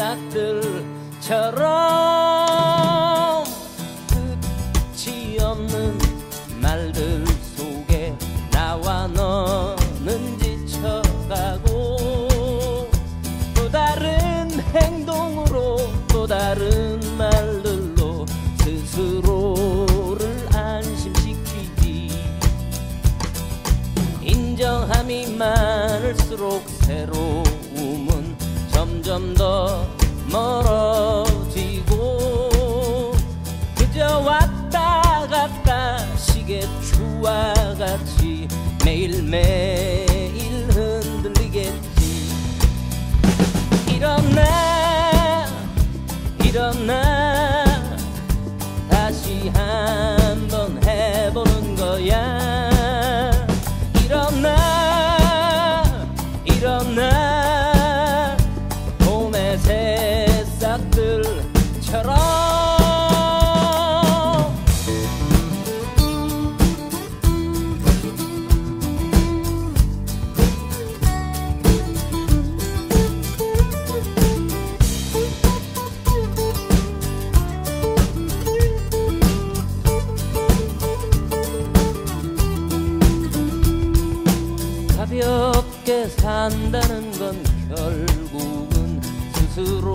새싹들처럼 끝이 없는 말들 속에 나와 너는 지쳐가고 또 다른 행동으로 또 다른 말들로 스스로를 안심시키지. 인정함이 많을수록 새로움은 점점 더 멀어지고 그저 왔다 갔다 시계추와 같이 매일매일 흔들리겠지. 일어나 일어나. 다시 한 가볍게 산다는 건 결국은 스스로